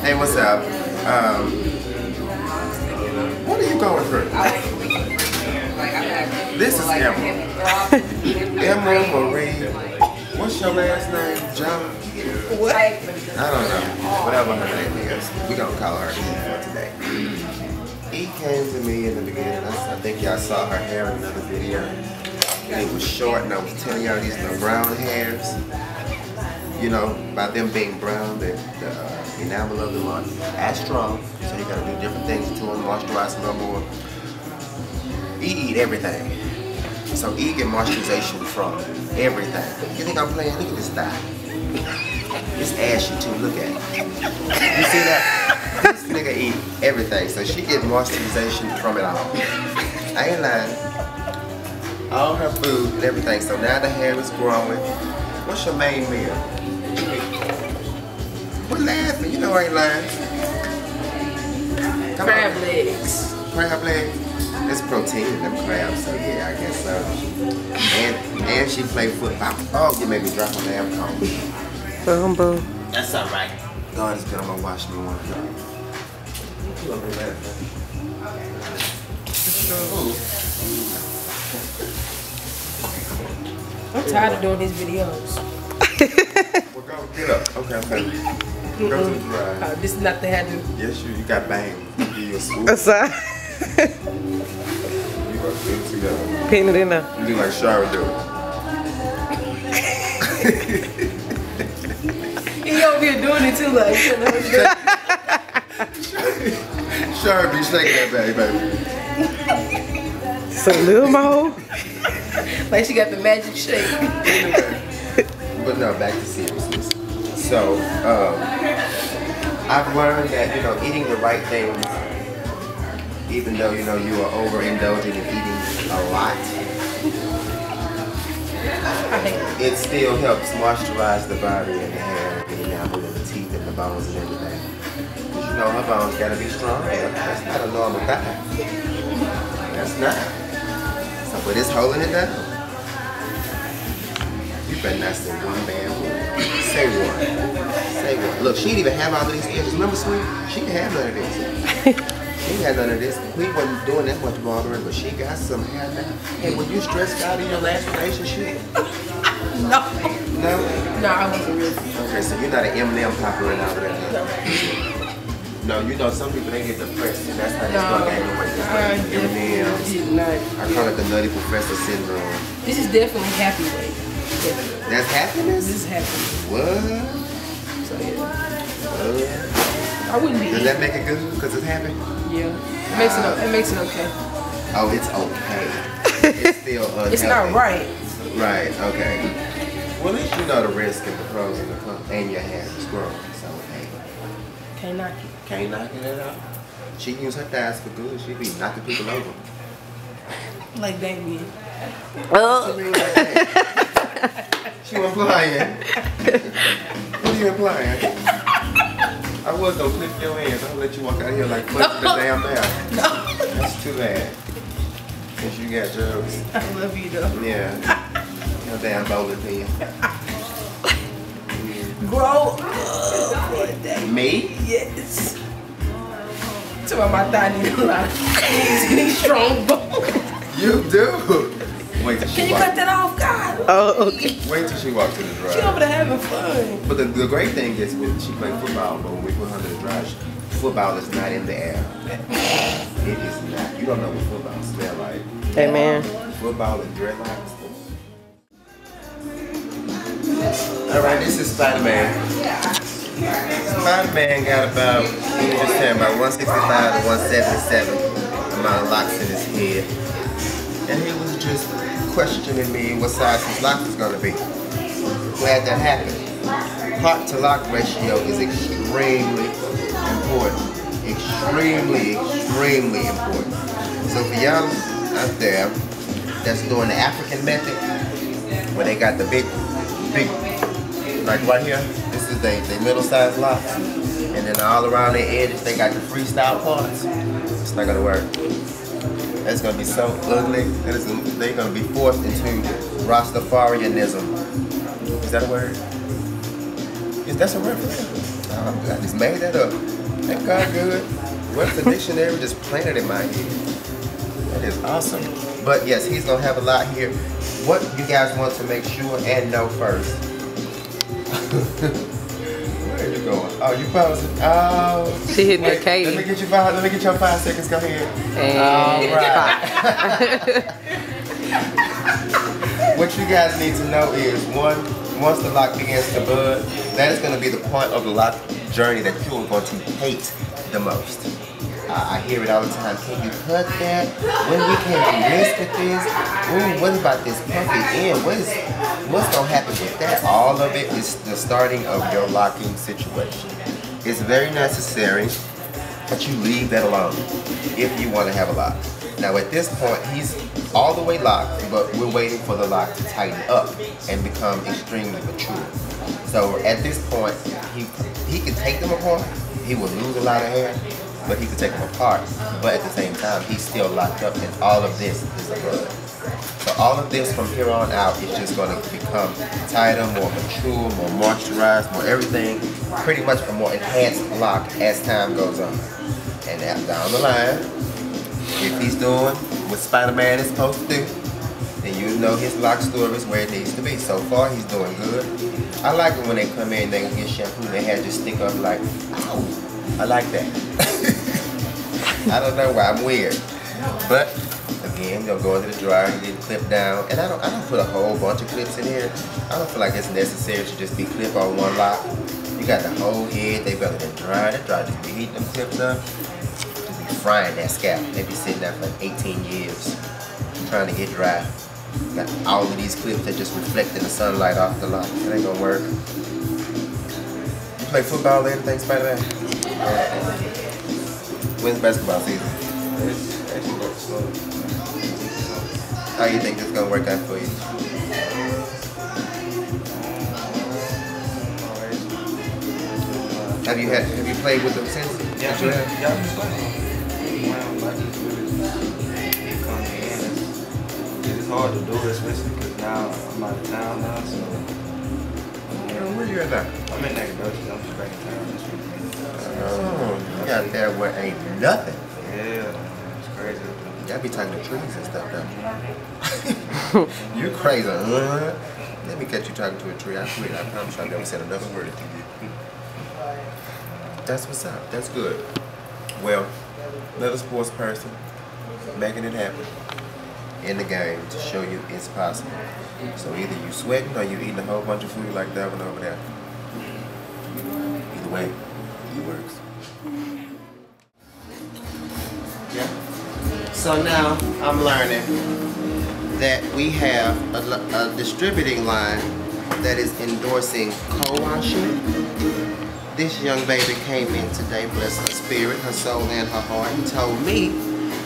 Hey, what's up? Um, what are you going through? This is Emma. Emerald Marie. What's your last name? John? What? I don't know. Whatever her name is. We gonna call her E for today. E came to me in the beginning. I, I think y'all saw her hair in another video. It was short and I was telling y'all these little brown hairs. You know, by them being brown, the, the uh, enamel of them are as strong. So you gotta do different things to them, moisturize a little more. E eat everything. So E get moisturization from everything. You think I'm playing? Look at this thigh. It's ashy too, look at it. You see that? This nigga eat everything, so she get moisturization from it all. I ain't lying. All her food and everything, so now the hair is growing. What's your main meal? We're laughing, you know I ain't lying. Come Crab on. legs. Crab leg. It's protein in them crabs, so yeah, I guess so. And and she played football. Oh, you made me drop my damn comb. Boom, boom. That's all right. God is good. I'm gonna wash me one. You gonna be I'm tired of doing these videos. Well, go get up. Okay, I'm okay. Go to the drive. Uh, this is not the head. Yes, you. You got bang. Give you a swoop. What's up? You are good to go. Pin it in there. You do like Shara do. He over here doing it too, like, you know, Shara be shaking that bag, baby. So little mo. Like she got the magic shake. But no, back to seriousness. So, um, I've learned that, you know, eating the right things, even though, you know, you are overindulging and eating a lot, it. still helps moisturize the body and the hair, and the enamel and the teeth and the bones and everything. Because, you know, her bones gotta be strong. That's not a normal thigh. That's not. So, but it's holding it down. You better not say one bad word. Say one. Say one. Look, she didn't even have all of these edges. Remember, sweet? She didn't have none of this. she didn't none of this. We wasn't doing that much barbering, but she got some hair now. Hey, were you stressed out in your last relationship? No. No? No, I wasn't really. Okay, so you're not an M&M popper all of that. No, you know some people they get depressed and that's how they start gaining weight. It's like did not. I call it the Nutty Professor syndrome. This is definitely happy weight. That's This happiness? is happy. What? So yeah. What? I wouldn't be. Does that make it good because it's happy? Yeah. It makes it. It makes it okay. Oh, it's okay. It's still unhealthy. It's not right. Right, okay. Well, at least you know the risk and the pros and the cons, and your hair is growing, so hey, Can't knock it. can't knock it at all. She can use her thighs for good. She be knocking people over. Like that, Damian. Oh. She wasn't playing. what are you implying? I was gonna clip your hands. I'll let you walk out here like punching the damn bear. That's too bad. Since you got jokes. I love you though. Yeah. Your damn bowling pin. Grow up one day. Me? Yes. To my thigh need a lot of these, these strong bones. You do. Wait till Can she you cut that off, God? Oh, okay. Wait till she walks to the drive. She drive. over there having fun. But the, the great thing is when she played football, but when we put her to the drive, football is not in the air. It is not. You don't know what football smell like. Hey, man. Football and dreadlocks. All right, this is Spider-Man. Spider-Man got about, what you say, about 165 to 177 amount of locks in his head. And he was just questioning me what size his lock was gonna be. Glad that happened. Heart to lock ratio is extremely important. Extremely, extremely important. So for y'all out there that's doing the African method, where they got the big, big, like right here, this is the, the middle sized locks. And then all around the edges, they got the freestyle parts. It's not gonna work. That's gonna be so ugly. Is, they're gonna be forced into Rastafarianism. Is that a word? Is that a reference? I just made that up. Ain't God good? What's the dictionary just planted in my head? That is awesome. But yes, he's gonna have a lot here. What you guys want to make sure and know first. Oh, you pausing? Oh. She hit Wait, that Katie. Let me get you five. Let me get your five seconds. Go ahead. And All right. what you guys need to know is one, once the lock begins to bud, that is going to be the point of the lock journey that you are going to hate the most. I, I hear it all the time. Can you cut that? When we can do this with this? Ooh, what about this puppy end? What is what's gonna happen with that? All of it is the starting of your locking situation. It's very necessary that you leave that alone if you want to have a lock. Now at this point, he's all the way locked, but we're waiting for the lock to tighten up and become extremely mature. So at this point, he he can take them apart. He will lose a lot of hair, but he could take them apart. But at the same time, he's still locked up, and all of this is a bud. So all of this from here on out is just going to become tighter, more mature, more moisturized, more everything, pretty much a more enhanced lock as time goes on. And down the line, if he's doing what Spider-Man is supposed to do, then you know his lock story is where it needs to be. So far, he's doing good. I like it when they come in, they get shampoo, their hair just stick up like, ow, I like that. I don't know why, I'm weird. But again, gonna go into the dryer and get clipped down. And I don't, I don't put a whole bunch of clips in here. I don't feel like it's necessary to just be clipped on one lock. You got the whole head, they better than dry. That dry just be heating them clips up. Just be frying that scalp. They be sitting there for like 18 years trying to get dry. Got all of these clips that just reflecting the sunlight off the lock. It ain't gonna work. You play football or anything, Spider-Man? When's basketball season? How do you think this is gonna work out for you? Have you had have you played with them since? Yeah, yeah. It's, it's hard to do, especially because now I'm out of town now, so Where you at now? I'm in Nacogdoches. I'm just back in town this. Oh, you got there where ain't nothing. Yeah, it's crazy. Y'all be talking to trees and stuff though. you crazy. Uh, let me catch you talking to a tree. I quit. I promise you I never said another word to you. That's what's up. That's good. Well, little sports person making it happen in the game to show you it's possible. So either you sweating or you eating a whole bunch of food like that one over there. Either way, it works. Yeah. So now I'm learning that we have a, a distributing line that is endorsing co-washing. This young baby came in today, bless her spirit, her soul, and her heart, and told me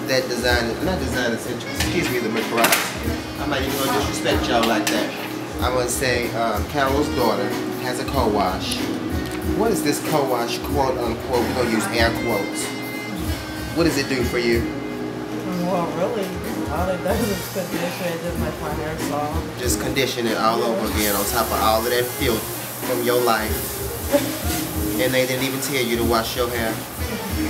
that design, not design essentials, excuse me, the McBride. I'm not even gonna disrespect y'all like that. I'm gonna say um, Carol's daughter has a co-wash. What is this co-wash, quote unquote? We're gonna use air quotes. What does it do for you? Well, really, all it does is condition it just like my hair soft. Just condition it all over again on top of all of that filth from your life. And they didn't even tell you to wash your hair.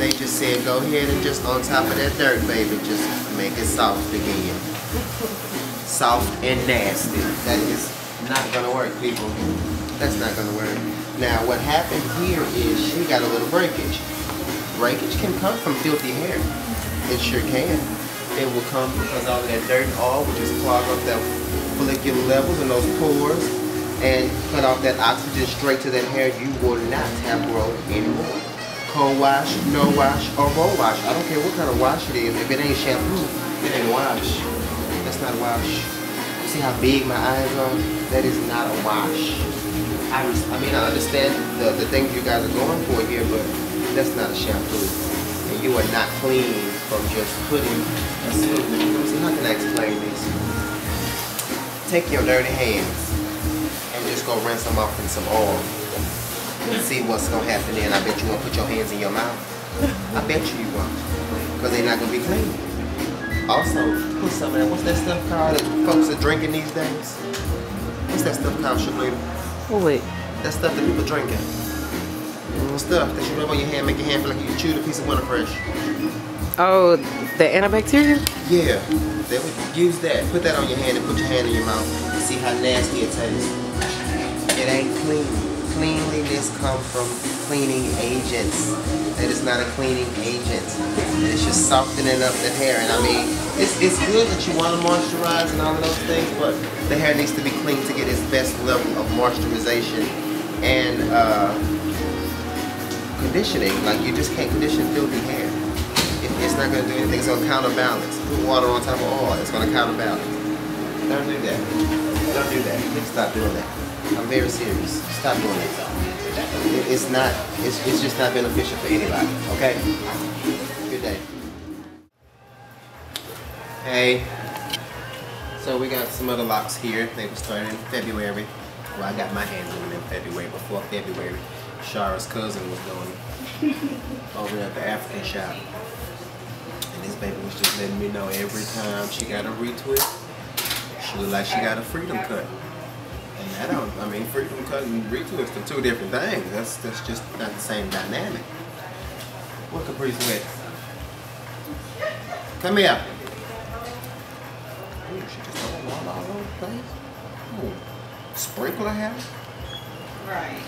They just said go ahead and just on top of that dirt, baby, just make it soft again. Soft and nasty. That is not gonna work, people. That's not gonna work. Now what happened here is she got a little breakage. Breakage can come from filthy hair. It sure can. It will come because all of that dirt and oil will just clog up that follicular levels and those pores and cut off that oxygen straight to that hair. You will not have growth anymore. Cold wash, no wash, or roll wash. I don't care what kind of wash it is. If it ain't shampoo, it ain't wash. Not a wash. See how big my eyes are? That is not a wash. I, I mean, I understand the, the things you guys are going for here, but that's not a shampoo. And you are not clean from just putting a smooth. So how can I explain this? Take your dirty hands and just go rinse them off in some oil. And see what's gonna happen then. I bet you won't put your hands in your mouth. I bet you you won't. Because they're not gonna be clean. Also, put some of that, what's that stuff called that folks are drinking these days? What's that stuff called, Shablita? Wait. That stuff that people drinking. stuff that you rub on your hand, make your hand feel like you chewed a piece of winter fresh. Oh, the antibacterial? Yeah, they would use that. Put that on your hand and put your hand in your mouth and see how nasty it tastes. It ain't clean. Cleanliness comes from cleaning agents. It is not a cleaning agent. It's just softening up the hair. And I mean, it's, it's good that you want to moisturize and all of those things, but the hair needs to be clean to get its best level of moisturization and uh, conditioning. Like you just can't condition filthy hair. It, it's not gonna do anything. It's gonna counterbalance. Put water on top of oil. It's gonna counterbalance. Don't do that. Don't do that. Please stop doing that. I'm very serious. Stop doing. It, it's not. It's, it's just not beneficial for anybody. Okay. Good day. Hey. So we got some other locks here. They were started in February. Well, I got my hands on them in February. Before February, Shara's cousin was going over at the African shop. And this baby was just letting me know every time she got a retwist, she looked like she got a freedom cut. And that don't, I mean, freedom cut and retwist are two different things. That's that's just not the same dynamic. What Caprice with? Come here. Ooh, she just all over the place. Ooh. Sprinkler hair? Right.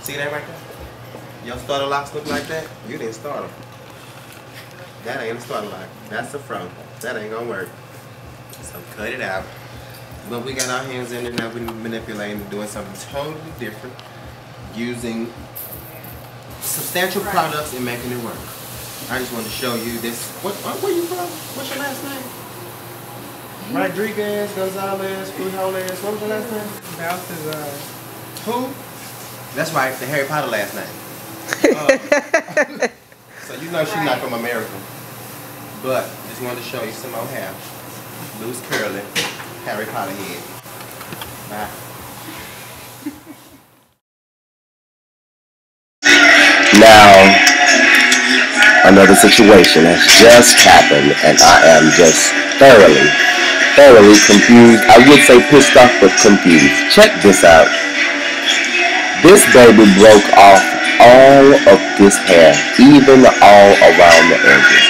See that right there? Your starter locks look like that? You didn't start them. That ain't a starter lock. That's the front. That ain't gonna work. So cut it out. But we got our hands in it now. We're manipulating and doing something totally different. Using substantial products and making it work. I just wanted to show you this. What? uh, Where you from? What's your last name? Rodriguez, Gonzalez, Frijoles. What was your last name? Balthazar. Who? That's right, the Harry Potter last name. Uh, so you know she's not from America. But just wanted to show you some old hair. Loose curly, Harry Potter head. Bye. Now, another situation has just happened, and I am just thoroughly, thoroughly confused. I would say pissed off, but confused. Check this out. This baby broke off all of this hair, even all around the edges.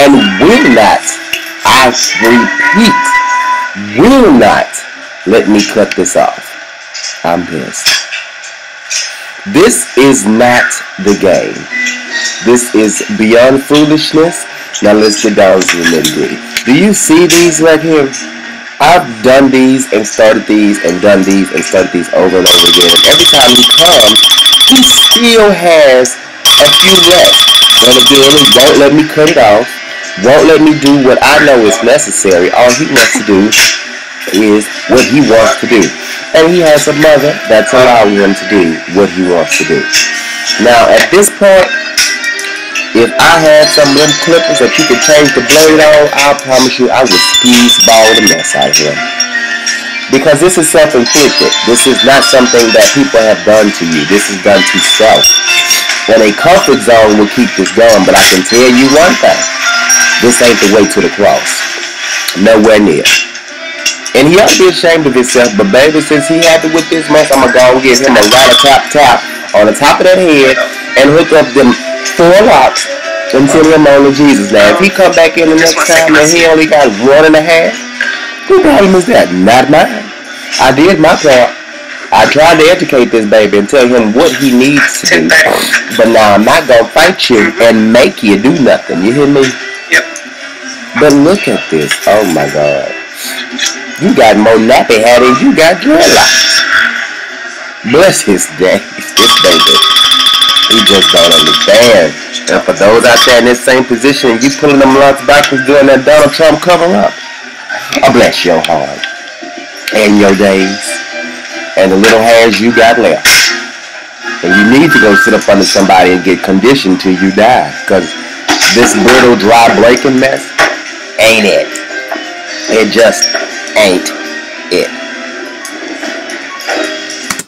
And will not, I repeat, will not let me cut this off. I'm pissed. This is not the game. This is beyond foolishness. Now let's get down to the nitty gritty. Do you see these right here? I've done these and started these and done these and started these over and over again. And every time he comes, he still has a few left. And again, he won't let me cut it off. Won't let me do what I know is necessary. All he wants to do is what he wants to do. And he has a mother that's allowing him to do what he wants to do. Now, at this point, if I had some them clippers that you could change the blade on, I promise you I would squeeze ball the mess out of him. Because this is self-inflicted. This is not something that people have done to you. This is done to self. And a comfort zone will keep this going, but I can tell you one thing. This ain't the way to the cross. Nowhere near. And he ought to be ashamed of himself, but baby, since he happy with this mess, I'm gonna go and give him a lot of tap tap on the top of that head and hook up them four locks and send him on to Jesus. Now, if he come back in the next time and he only got one and a half, who problem is that? Not mine. I did my part. I tried to educate this baby and tell him what he needs to do. But now I'm not gonna fight you and make you do nothing. You hear me? But look at this. Oh my God. You got more nappy hair than you got dreadlocks. Bless his days. This baby. He just don't understand. And for those out there in this same position, you pulling them locks backwards doing that Donald Trump cover up. I bless your heart. And your days. And the little hairs you got left. And you need to go sit up under somebody and get conditioned till you die. Because this brittle, dry, breaking mess ain't it. It just ain't it.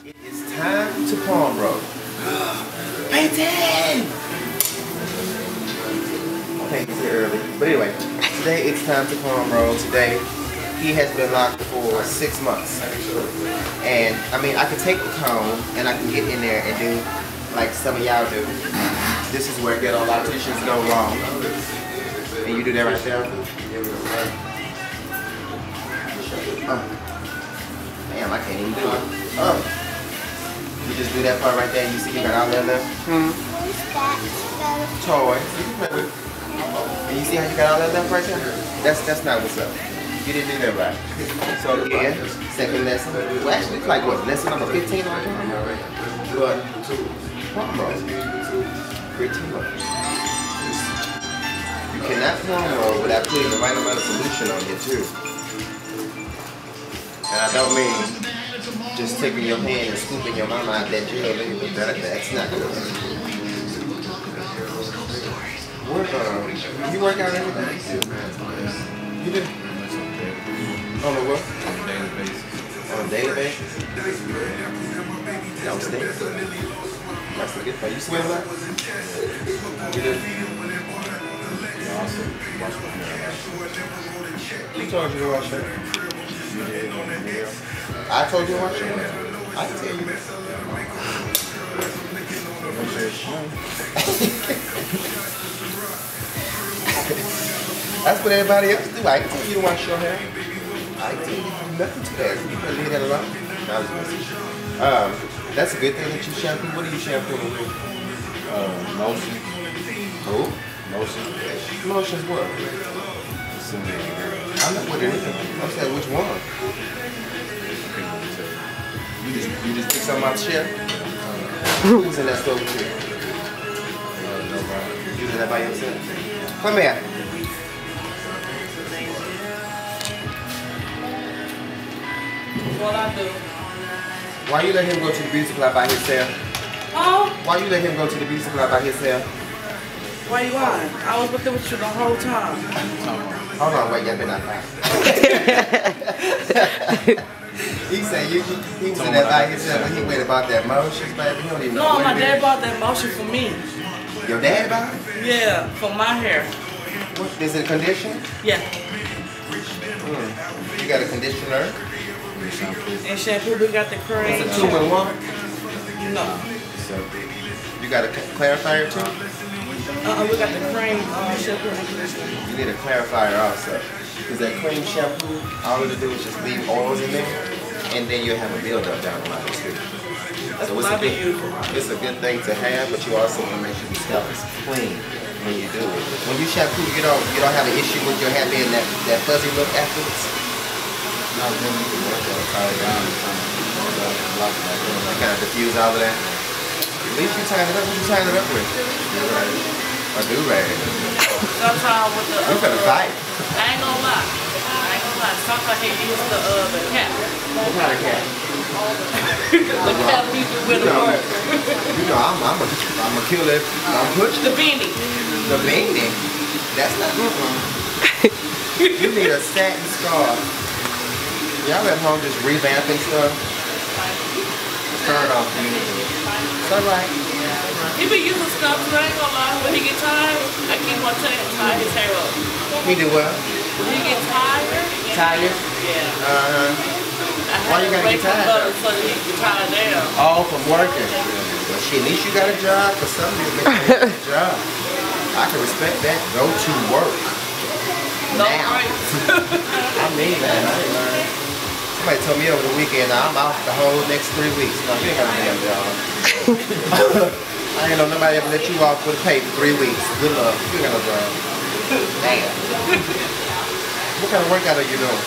It is time to palm roll. Peyton! Okay, he's here early. But anyway, today it's time to palm roll. Today, he has been locked for six months. And, I mean, I can take the comb and I can get in there and do like some of y'all do. This is where ghetto electricians go wrong. And you do that right there. Oh. Damn, I can't even do it. Oh. You just do that part right there. You see you got all that left? Hmm. Toy. You can play with it. And you see how you got all that left right there? That's that's not what's up. You didn't do that right. So again, second lesson. Well, actually, it's like what? Lesson number 15 on camera? But, palm roll. 15 on You cannot palm roll without putting the right amount of solution on here too. And I don't mean just taking your hand and scooping your mama out that jail. That, that's not good. Work on. Uh, you work out every day. You do. On the what? On a daily basis. Downstairs. That's a good thing. You swim that? You do. Who told you to your hair? I told you to your hair. I tell you. That's what everybody else do. I tell you to wash your hair. I tell you to do nothing to that. You can leave that alone. That was. Um, that's a good thing that you shampoo. What do you shampoo with? Uh, motion. Who? Motion. Lotions what? Assuming I know what it is. I'm saying which one. You just you just pick something out the shelf. Who's in that store with you? You did that by yourself? Come here. What I do? Why you let him go to the beauty supply by himself? Oh, Why you let him go to the beauty supply by himself? Why you lying? I was with them with you the whole time. Hold on, wait, y'all been out He said you, you he was in there by himself and he went about that motion, baby. He don't even know No, what my dad bought that motion for me. Your dad bought it? Yeah, for my hair. What, is it a conditioner? Yeah, Mm. You got a conditioner? and shampoo. We got the cream. It's a two in one. No, You got a clarifier too? Uh-uh, we got the cream uh, shampoo and conditioner. You need a clarifier also. Because that cream shampoo, all it'll do is just leave oils in there, and then you'll have a buildup down the line too. That's So it's a I've been good, it's a good thing to have, but you also want to make sure your scalp is clean when you do it. When you shampoo, you don't you don't have an issue with your hair being that, that fuzzy look afterwards. Not really. I'll tie it down and kind of lock it back in. You kind of diffuse all of that. At least you tying it up. What you tying it up with? A do rag. Sometimes with the You finna uh, fight. I ain't gonna lie. I ain't gonna lie. Sometimes he use the uh the cap. What kind of cat? the cap he do with the No. work. You know, I'm I'm a I'm a kill it. I'm push The beanie. the beanie. That's not. Mm-mm. you need a satin scarf. Y'all at home just revamping stuff. Turn off. It's alright. He be using stuff too. I ain't gonna lie. When he get tired, I keep on telling him to tie his hair up. He do well. When he get tired, Tired. yeah. Uh-huh. Why you gotta get tired, up so he can tie down. All from working. Well, shit, at least you got a job. For some people, they got a job. I can respect that. Go to work. No Now. I mean that. I ain't lying. Somebody told me over the weekend I'm out the whole next three weeks. No, you ain't got a damn job. I ain't know nobody ever let you off with a pay for three weeks. Good luck. You ain't got no job. Damn. what kind of workout are you doing?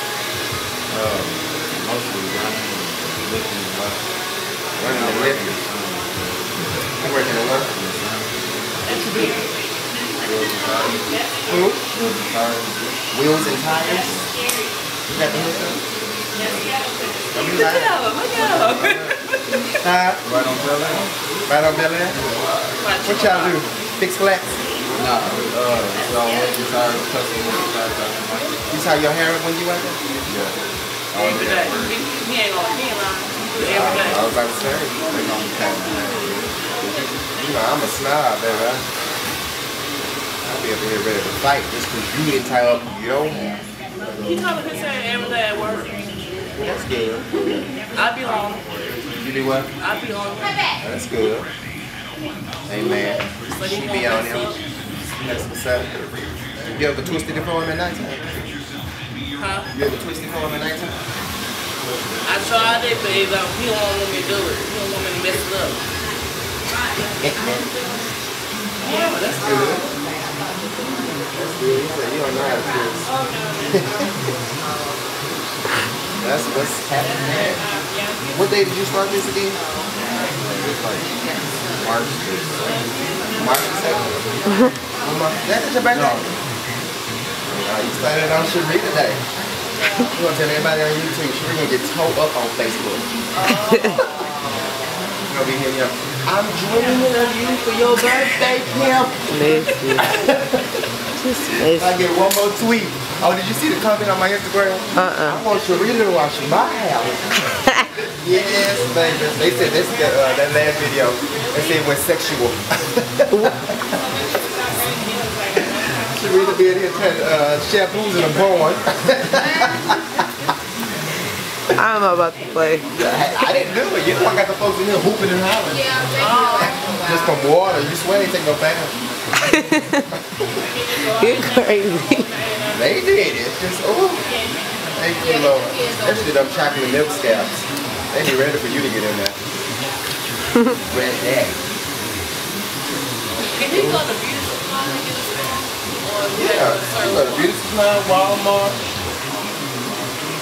Um, mostly running, lifting, and what. Running and lifting. You working at what? Who? Wheels and tires? You got the hookup? Don't Look lying. at him. Look at him. Huh? Right on Bel Air? Right on Bel Air? What y'all do? Fix flats? Nah, uh, so I work with tires, custom work You tie your hair when you out there? Yeah. Every day. He, he ain't gonna, he ain't lying. He do it every day. I was about to say. They gonna be patting my hair. You know, I'm a snob, baby. I'll be up here ready to fight just because you didn't tie up your hair. He color his hair every day at work. Well, that's good. I be on. You do what? I be on. That's good. Hey man, she be on him. That's what's up. You ever twisted it for him at nighttime? Huh? You ever twisted for him at nighttime? I tried it, but he don't, he don't want me to do it. He don't want me to mess it up. Yeah, that's good. That's good. He said you don't know how to twist. Oh, that's what's happening. What day did you start this again? It's like March the March the second. That's your birthday. Uh, you started on Cherie today. You gonna tell everybody on YouTube, Cherie gonna get towed up on Facebook. You gonna be hitting up. I'm dreaming of you for your birthday, Kim. Messy. Just I messy. get one more tweet. Oh, did you see the comment on my Instagram? Uh-uh. I want Cherie to wash my house. yes, baby. They said this the, uh, that last video. They said it was sexual. Cherie to be in here uh, shampoos in a barn. I'm about to play. I didn't do it. You know I got the folks in here hooping and hollering. Just from water. You swear they take no bath. You're crazy. They did. It's just, oh. Thank you, Lord. Especially them chocolate milk scabs. They be ready for you to get in there. Red Daddy. Can he go to beauty supply and get a spa? Or Yeah, you go to beauty supply, Walmart.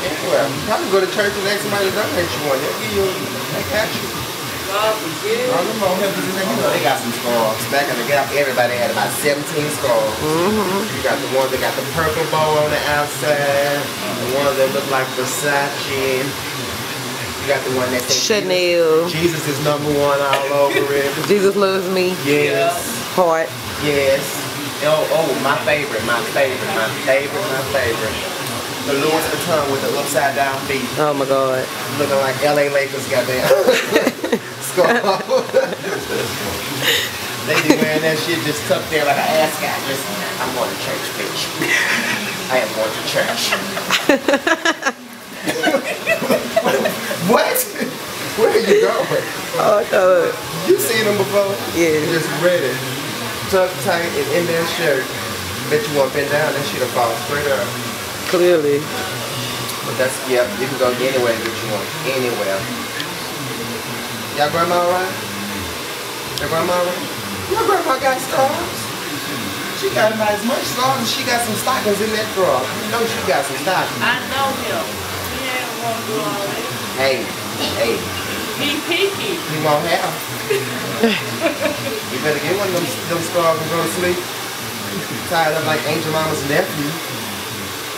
Anywhere. Probably go to church and ask somebody to donate you one. They'll give you, they got you. Got some scarves. Back in the gap, everybody had about 17 scarves. You got the ones that got the purple bow on the outside, the ones that look like Versace. You got the one that says Chanel. Jesus is number one all over it. Jesus loves me. Yes, Heart. yes. Oh, oh, my favorite, my favorite, my favorite, my favorite. The Louis Vuitton with the upside down feet, Oh my God. looking like LA Lakers goddamn scarf. they be wearing that shit just tucked there like an ascot. Just, I'm going to church, bitch. I am going to church. what? Where are you going? Oh God. You seen them before? Yeah. Just ready. Tucked tight and in that shirt. Bet you won't bend down, that shit'll fall straight up. Clearly. But that's, yep, you can go anywhere that you want. Anywhere. Y'all grandma alright? Your grandma alright? Your grandma got scars. She got about as much scars as she got some stockings in that drawer. You know she got some stockings. I know him. He ain't want to do all that. Hey, hey, He picky. he won't have. you better get one of them, them scars and go to sleep. Tied up like Angel Mama's nephew.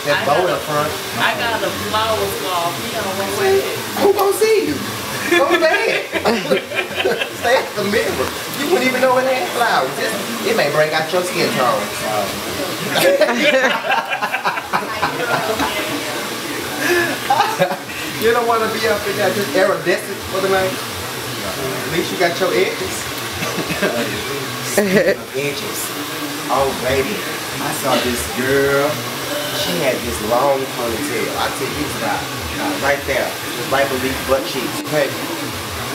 That I bow got in a- front. I got a flower scarf. He don't want to it. Who gonna see you? Go to bed. Stay at the mirror. You wouldn't even know it had flowers. It, it may break out your skin tone. you don't want to be up in there just iridescent for the night. At least you got your edges. edges. Oh baby, I saw this girl. She had this long ponytail. I tell you about uh, right there, just right beneath butt cheeks. Hey,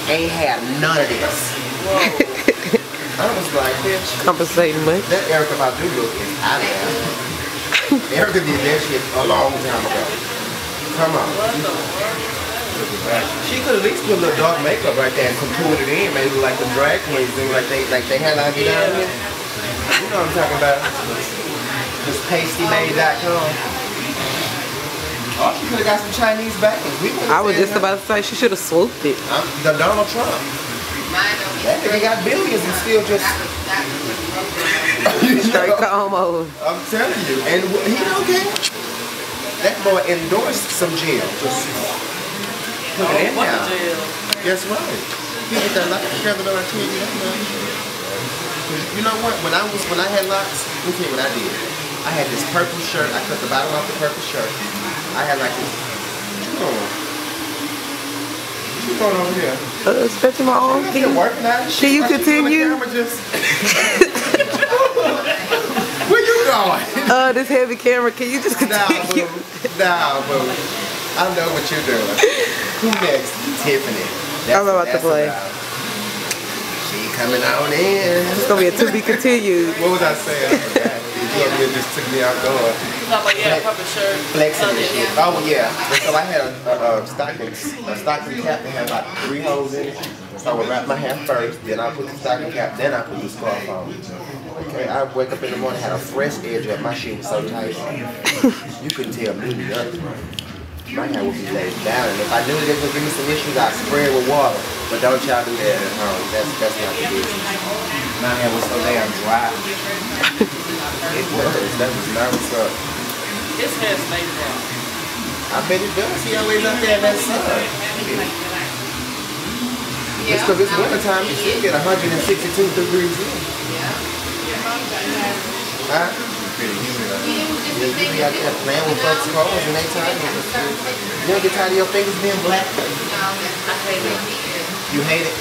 ain't had none of this. I was like, bitch, Compensating much. that Erykah Badu look is out of there. Erykah did that shit a long time ago. Come on. She could at least put a little dark makeup right there and contoured it in, maybe like the drag queens do, like they like they had like down here. You know what I'm talking about? This pastymade.com. Oh, she could have got some Chinese backings. We could've I was just about to say she should have swooped it. I'm the Donald Trump. That nigga got billions and still just. Straight come over. I'm telling you, and he don't care. That boy endorsed some jail. Just oh, put it in What now. Guess what? He get that lock together on tell you that You know what? When I was when I had locks, let me tell you what I did. I had this purple shirt. I cut the bottom off the purple shirt. I had like this. What you doing? What you doing over here? Uh, stretching my arm. Can you, working out. can you like you on continue? camera just- Where you going? uh, this heavy camera, can you just Nah, continue? boo. Nah, boo. I know what you're doing. Who next? Tiffany. I'm about to play. about. She Coming on in. It's gonna be a to be continued. What was I saying? I forgot. You just took me out door. yeah, proper shirt. Flexing and shit. Oh yeah. So I had a, a, a stocking, a stocking cap that had about three holes in it. So I would wrap my hair first, then I put the stocking cap, then I put the scarf on. Okay, I wake up in the morning, had a fresh edge up. My shit was so tight. you couldn't tell me nothing. My hair would be laid down, and if I knew they would give me some issues, I'd spray it with water. But don't y'all do that at home. That's that's not the business. My hair was so damn dry. it was. That was not what's up. His hair's laid down. I bet it does. He always up there in that sun. It's because it's winter time. You should get 162 degrees in. Huh? Pretty humid Yeah, you be out there playing with folks' clothes and they time. You don't get tired of your fingers being black? I hate it. You hate it?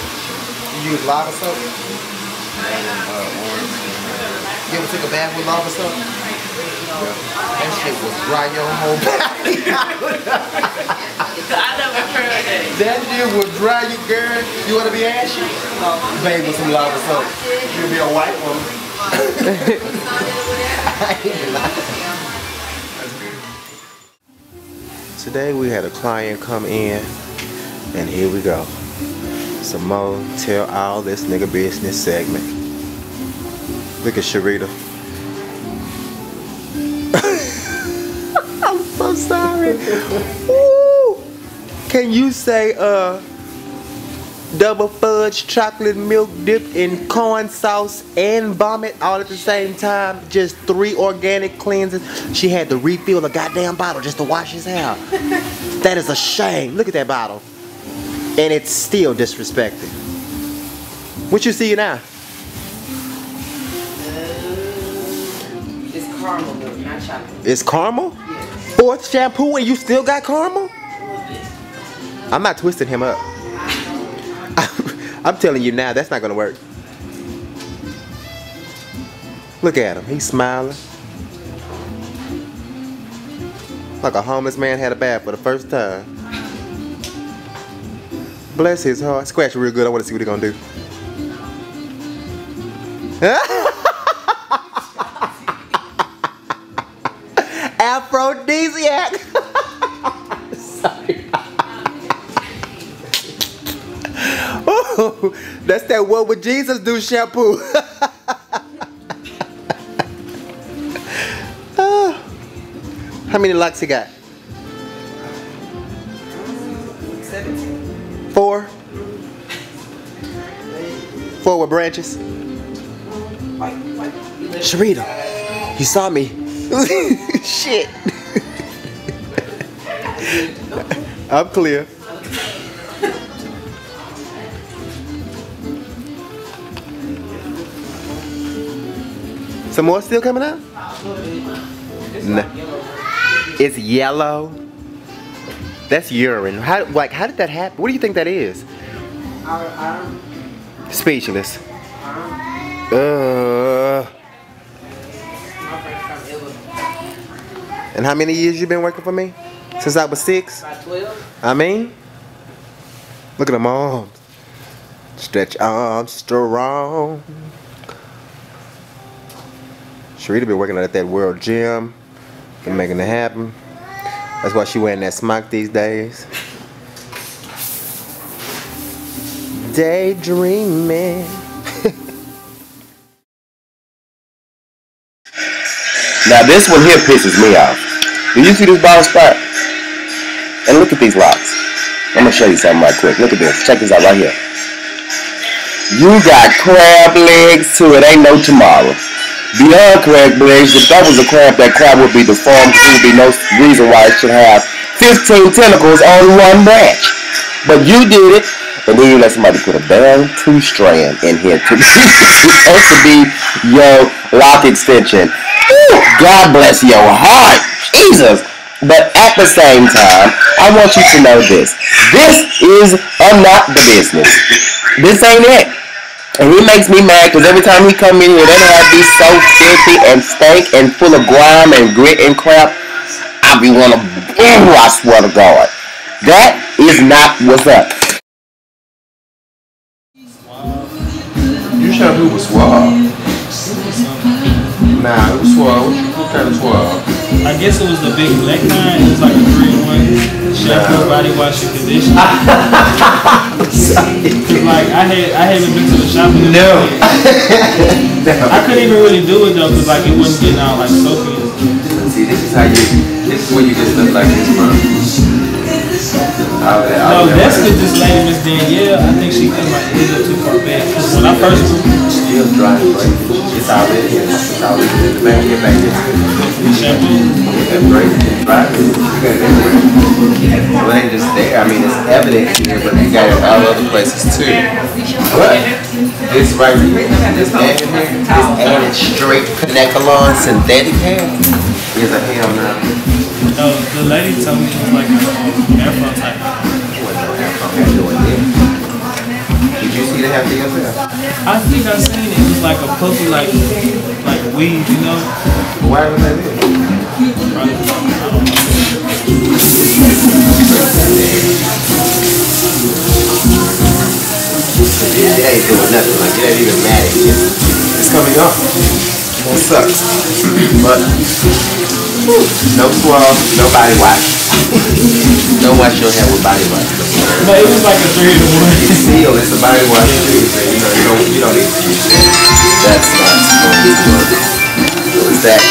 You use lava soap? You ever took a bath with lava soap? That shit will dry your whole body I never heard that. That shit will dry you, girl. You want to be ashy? Bathe with some lava soap. You'll be a white woman. Today we had a client come in, and here we go. Some more tell all this nigga business segment. Look at Sharita. I'm so sorry. Ooh. Can you say uh double fudge chocolate milk dipped in corn sauce and vomit all at the same time? Just three organic cleanses. She had to refill the goddamn bottle just to wash his hair. that is a shame. Look at that bottle. And it's still disrespected. What you see now? It's caramel not chocolate. It's caramel? Fourth shampoo and you still got caramel? I'm not twisting him up. I'm telling you now, that's not gonna work. Look at him, he's smiling. Like a homeless man had a bath for the first time. Bless his heart. Scratch real good. I want to see what he gonna do. Aphrodisiac. Sorry. That's that what would Jesus do shampoo. Ah. How many locks he got? Four. Four with branches. Sharita, you saw me. Shit. I'm clear. Some more still coming out? No. It's yellow. That's urine. How like how did that happen? What do you think that is? Speechless. Uh. And how many years you been working for me? Since I was six? About 12? I mean, look at them arms. Stretch arms strong. Sharita been working out at that World Gym, been making it happen. That's why she wearing that smock these days. Daydreaming. Now this one here pisses me off. Do you see this bald spot? And look at these locks. I'm gonna show you something right quick. Look at this. Check this out right here. You got crab legs too. It ain't no tomorrow. Beyond crab legs, if that was a crab, that crab would be deformed. There would be no reason why it should have 15 tentacles on one branch. But you did it, and then you let somebody put a damn two strand in here to be supposed to be your lock extension. Whew, God bless your heart, Jesus. But at the same time, I want you to know this. This is a not the business. This ain't it. And he makes me mad because every time he come in here, they have be so filthy and stank and full of grime and grit and crap. I be wanna, ooh, I swear to God. That is not what's up. shampoo was swab. Nah, it. What kind of swab? I guess it was the big black kind. It was like a three in one shampoo, body wash, and conditioner. like I had, I haven't been to the shop in a No. minute. I couldn't even really do it though, cause like it wasn't getting out like soapy. See, this is how you. This is where you get stuff like this from. No, that's cause this lady Miss Danielle, I think she cut my ears up too far back. Cause when I first still dry and break. It's already in. It's already in the back. Get back shampoo, That break. Dry. You got it everywhere. Well, ain't just there. I mean, it's evident here, but you got it all other places too. But this right here, this here, this added straight Kanekalon synthetic hair is a hell no. the lady told me it was like um, afro type. Did you see the hair for yourself? I think I seen it. It was like a puffy, like like weed, you know. Why was that there? Probably, I don't know. It ain't doing nothing. Like it ain't even mad at you. It's coming up. That sucks. but no swab, no body wash. Don't wash your hair with body wash. No, it was like a three to one. It's sealed. It's a body wash too. So you know you don't you don't need to use that. That's not supposed to work. So it's that.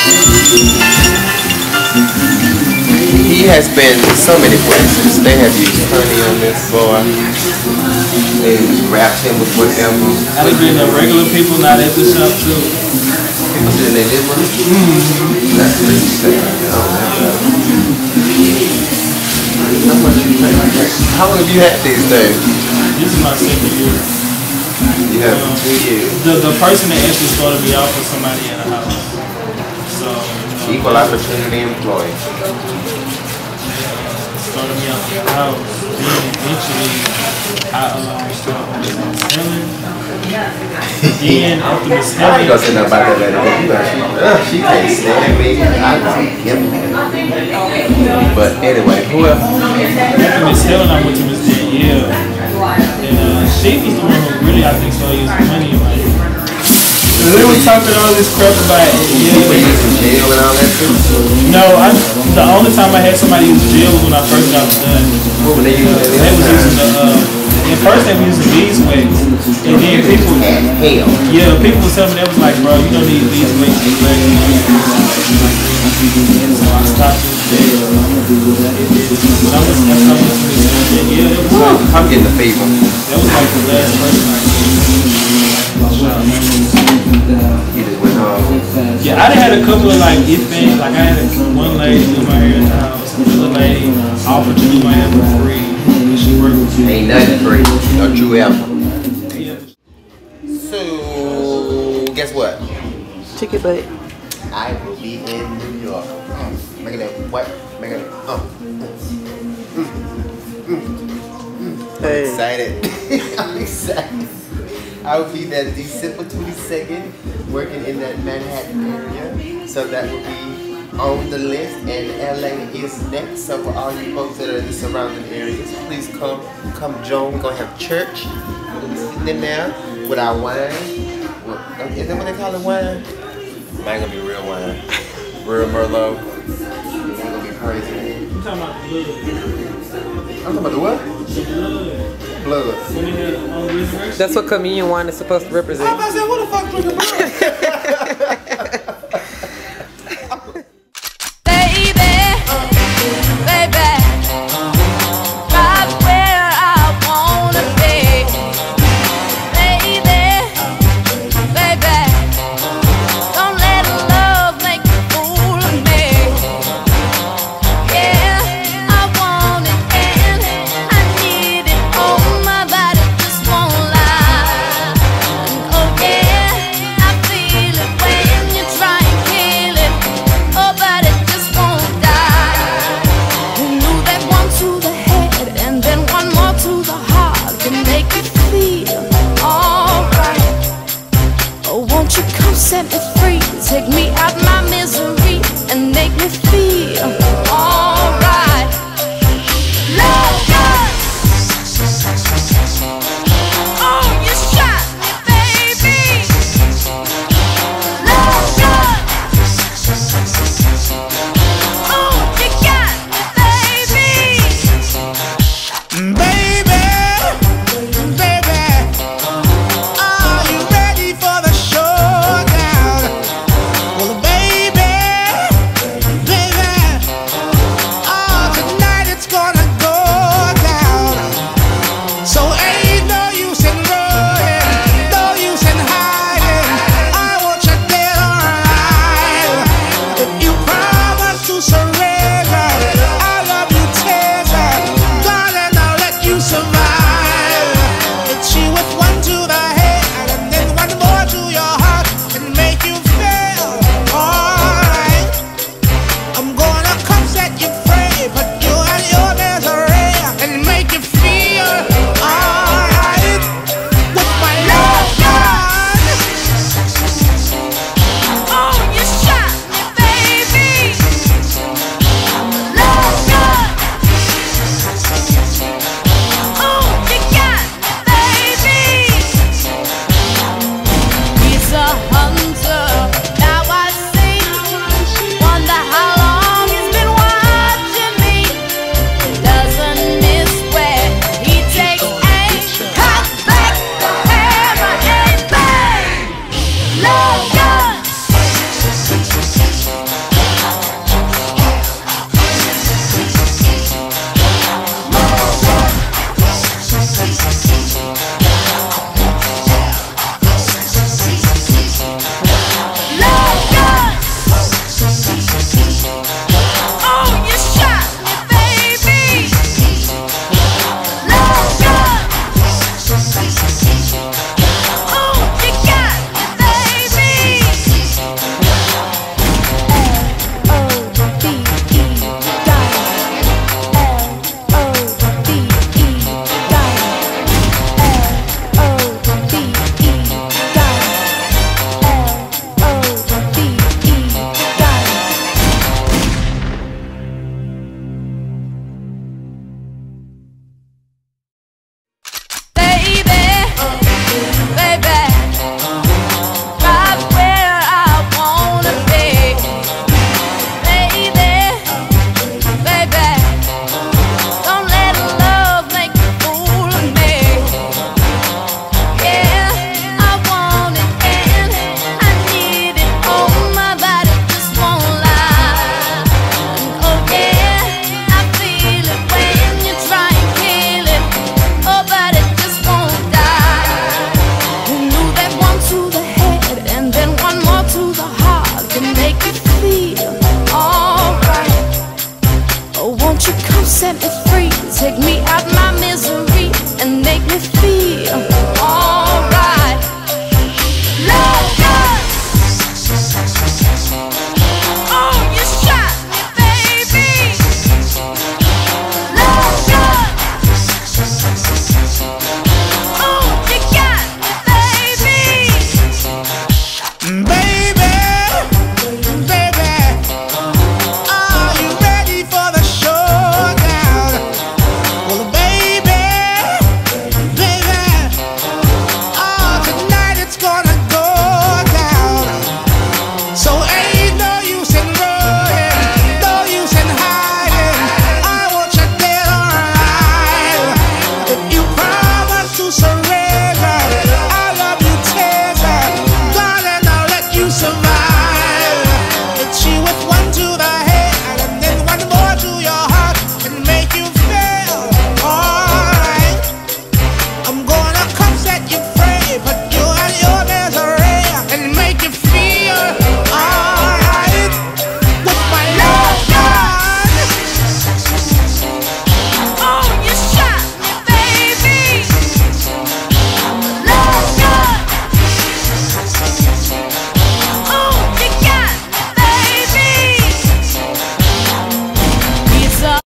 He has been so many places. They have used honey on this boy. They wrapped him with whatever. I've been the regular people not at the shop too. How much you pay? How long have you had these things? This is my second year. You have for two years. The the person that actually started me off was somebody in the house. So know, Equal opportunity employee. started me off in the house. Then eventually I um. Then after Miss I ain't gonna say nothing about that lady. but You know, she, uh, can't stand me. I don't give But anyway, who else? after Miss Helen, I went to Miss Danielle. And uh, she was the one who really I think started using money in head. We were talking all this crap about. You were Yeah. using jail and all that too? No, I, the only time I had somebody use jail was when I first got done. What were they using They was using the, uh, at first they were using beeswax. And then people. Yeah, people was telling me, they was like, bro, you don't need beeswax to black. So I stopped jail. When I was, after I went to this, uh, yeah, it was like, I'm getting the fever. that was like the last person I You just went home. Yeah, I had a couple of like it things. Like I had a, one lady do my hair in the house, another lady offered to do my hair for free. And she worked with me. Ain't nothing free. Don't ever. So, guess what? Ticket butt. I will be in New York. Um, make it that what? Make it uh. Hey. excited. I'm excited. I will be there December 22nd, working in that Manhattan area. So that will be on the list, and LA is next. So for all you folks that are in the surrounding areas, please come, come join. We're gonna have church. We're gonna be sitting in there with our wine. Well, is that what they call it, wine? Mine gonna be real wine, real Merlot. It's gonna be crazy. I'm talking about the blood. I'm talking about the what? The blood. Blood. When they had um, on the resurrection. That's what communion wine is supposed to I represent. was like, who the fuck drinking blood?